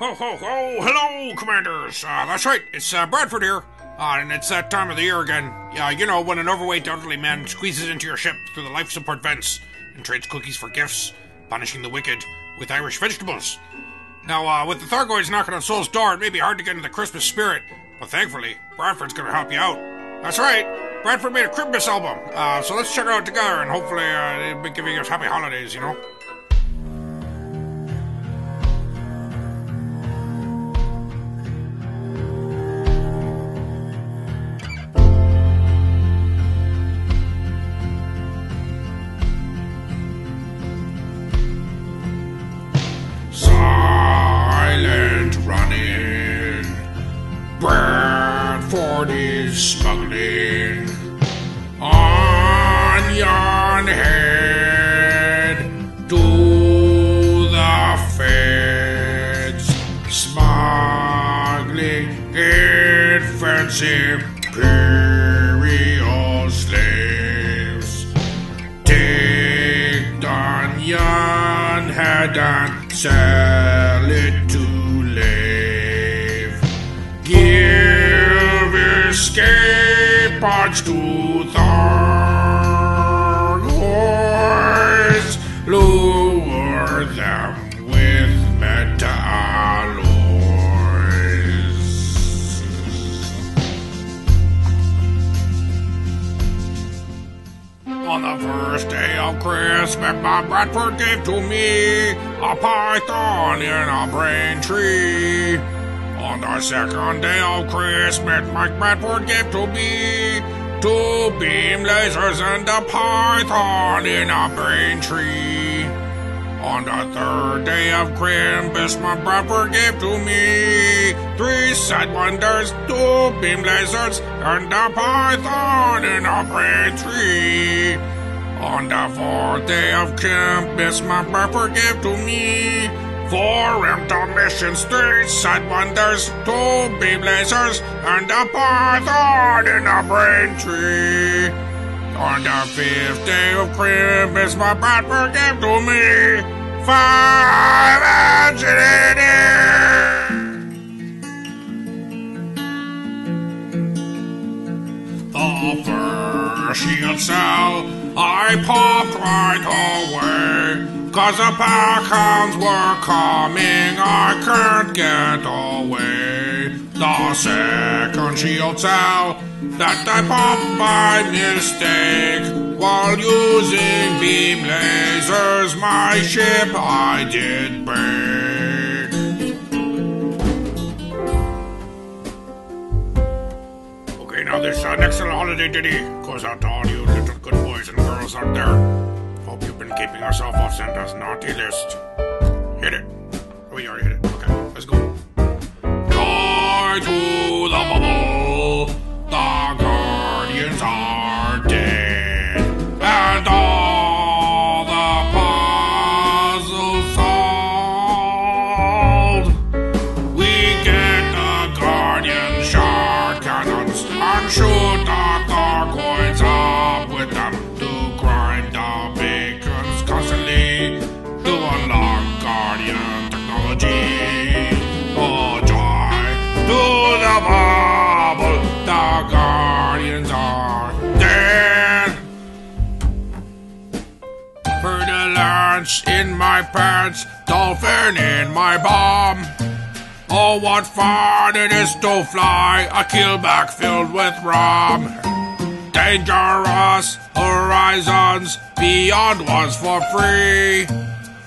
Ho, ho, ho! Hello, Commanders! Uh, that's right, it's uh, Bradford here. Uh, and it's that time of the year again. Yeah, you know, when an overweight elderly man squeezes into your ship through the life support vents and trades cookies for gifts, punishing the wicked with Irish vegetables. Now, uh, with the Thargoids knocking on Sol's door, it may be hard to get into the Christmas spirit, but thankfully, Bradford's gonna help you out. That's right, Bradford made a Christmas album, uh, so let's check it out together, and hopefully, uh, it'll be giving us happy holidays, you know? Bradford on smuggling onion head to the feds, smuggling offensive imperial slaves. Take onion head and sell pods to Thargoids. Lure them with metalloids. On the first day of Christmas, my Bradford gave to me a python in a brain tree. On the second day of Christmas, Mike Bradford gave to me two beam lasers and a python in a brain tree. On the third day of Christmas, my Bradford gave to me three Sidewinders, two beam lasers, and a python in a brain tree. On the fourth day of Christmas, my Bradford gave to me four intermissions, three Sidewinders, two beam lasers, and a python in a brain tree. On the fifth day of Christmas, my Bradford gave to me five engineers. The first shield cell I popped right away. Cause the pack hounds were coming, I can't get away. The second shield cell that I popped by mistake. While using beam lasers, my ship I did break. Okay, now this uh, is an excellent holiday ditty goes out to all you little good boys and girls out there. Hope you've been keeping yourself off Santa's naughty list. Hit it. Oh, you already hit it. Okay, let's go. Joy to the bubble. The guardians are Ferdinand in my pants, dolphin in my bomb. Oh, what fun it is to fly a keelback filled with rum. Dangerous horizons beyond ones for free.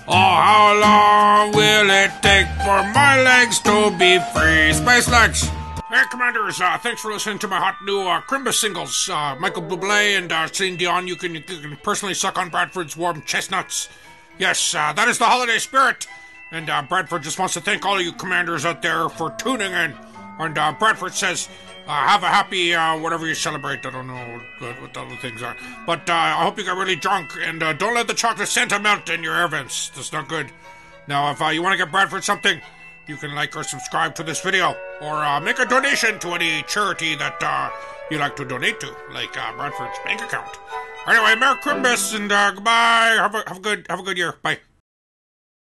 Oh, how long will it take for my legs to be free? Space legs! Hey, Commanders, uh, thanks for listening to my hot new uh, Crimbus singles. Uh, Michael Bublé and uh, Celine Dion, you can, you can personally suck on Bradford's warm chestnuts. Yes, uh, that is the holiday spirit. And uh, Bradford just wants to thank all of you commanders out there for tuning in. And uh, Bradford says, uh, have a happy, uh, whatever you celebrate. I don't know what, what the other things are. But uh, I hope you got really drunk. And don't let the chocolate Santa melt in your air vents. That's not good. Now, if you want to get Bradford something, you can like or subscribe to this video. Or make a donation to any charity that you like to donate to, like Bradford's bank account. Anyway, Merry Christmas and uh, goodbye. Have a, have a good have a good year. Bye.